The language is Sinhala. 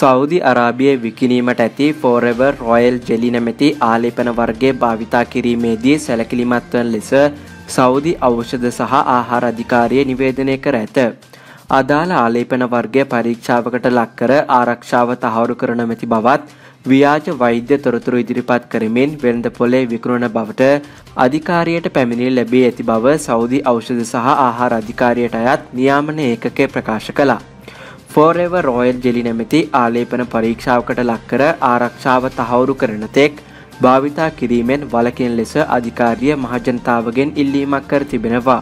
සෞදි අරාබියේ විකිණීමට ඇති ෆෝරෙවර් රොයල් ජෙලි නැමැති ආලේපන වර්ගයේ භාවිතා කිරීමේදී සැලකිලිමත් වන ලෙස සෞදි ඖෂධ සහ ආහාර අධිකාරිය නිවේදනය කර ඇත. අදාළ ආලේපන වර්ගය පරීක්ෂාවකට ලක් කර ආරක්ෂාව තහවුරු කර නොමැති බවත් ව්‍යාජ වෛද්‍ය තොරතුරු ඉදිරිපත් කරමින් වෙළඳ පොලේ විකුණන බවට අධිකාරියට පැමිණිලි ලැබී ඇති බව සෞදි ඖෂධ සහ ආහාර අධිකාරියට අයත් නියාමන ඒකකය ප්‍රකාශ කළා. ෆෝරෙව රෝයල් ජෙලි නැමැති ආලේපන පරීක්ෂාවකට ලක්කර ආරක්ෂාව තහවුරු කරන තෙක් භාවිතා කිරීමෙන් වලකින ලෙස අධිකාරිය මහජනතාවගෙන් ඉල්ලීමක් කර තිබෙනවා.